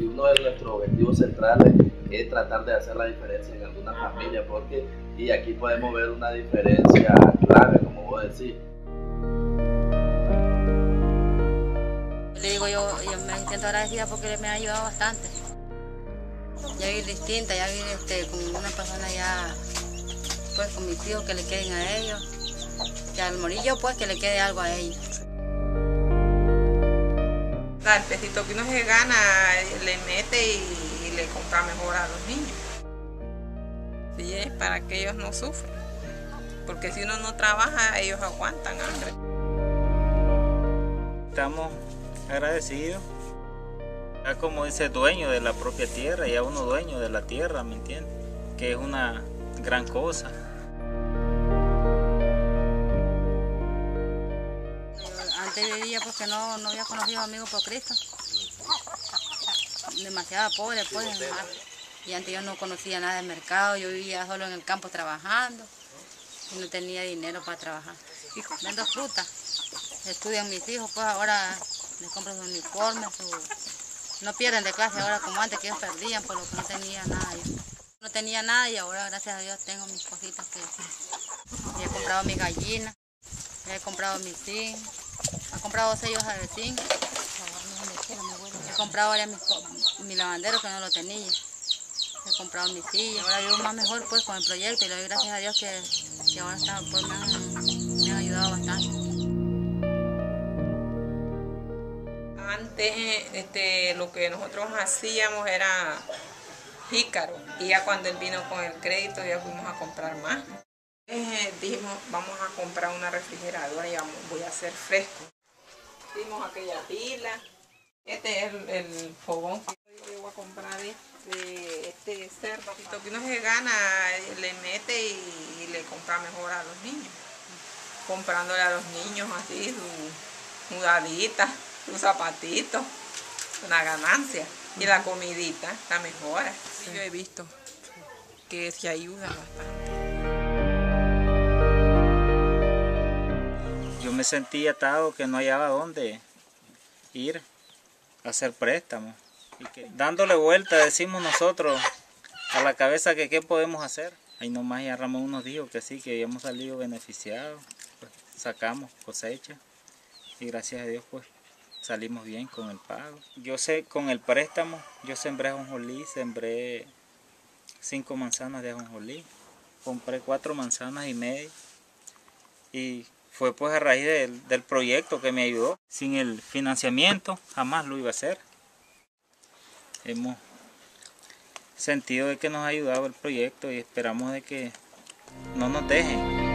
uno de nuestros objetivos centrales es tratar de hacer la diferencia en alguna familia, porque y aquí podemos ver una diferencia clave, como vos decís. Le digo yo, yo me siento agradecida porque me ha ayudado bastante. Ya vivir distinta, ya vivir este, con una persona ya, pues con mis hijos que le queden a ellos, que al morir yo pues que le quede algo a ellos. El pesito que uno se gana le mete y, y le compra mejor a los niños. Sí, es para que ellos no sufran. Porque si uno no trabaja, ellos aguantan hambre. Estamos agradecidos. Ya como dice dueño de la propia tierra, ya uno dueño de la tierra, ¿me entiendes? Que es una gran cosa. Porque no, no había conocido amigos por Cristo. Demasiado pobre, pues. Y antes yo no conocía nada del mercado, yo vivía solo en el campo trabajando y no tenía dinero para trabajar. Vendo fruta. Estudian mis hijos, pues ahora les compro su uniforme, su... no pierden de clase ahora como antes que ellos perdían por lo que no tenía nada yo. No tenía nada y ahora gracias a Dios tengo mis cositas que y he comprado mis gallinas, he comprado mis zinc, he comprado sellos de zinc, he comprado ahora mis co- mi lavandero que no lo tenía, he comprado mis sillas, ahora vivo más mejor pues con el proyecto. Y le doy gracias a Dios que, que ahora está, pues, me, han, me han ayudado bastante. Antes este, lo que nosotros hacíamos era jícaro. Y ya cuando él vino con el crédito ya fuimos a comprar más. Eh, dijimos, vamos a comprar una refrigeradora y vamos, voy a hacer fresco. Hicimos aquella pila. Este es el, el fogón yo, voy a comprar este, este cerdo. Lo que uno se gana le mete y, y le compra mejor a los niños. Comprándole a los niños así su mudadita, sus zapatitos, una ganancia. Y la comidita, la mejora. Sí, yo he visto que se ayuda bastante. Me sentí atado que no hallaba dónde ir a hacer préstamos. Y que dándole vuelta, decimos nosotros a la cabeza que qué podemos hacer. Ahí nomás ya Ramón nos dijo que sí, que habíamos salido beneficiados. Pues sacamos cosecha y gracias a Dios pues salimos bien con el pago. Yo sé, con el préstamo, yo sembré ajonjolí, sembré cinco manzanas de ajonjolí, compré cuatro manzanas y media y fue pues a raíz del, del proyecto que me ayudó. Sin el financiamiento jamás lo iba a hacer. Hemos sentido de que nos ha ayudado el proyecto y esperamos de que no nos dejen.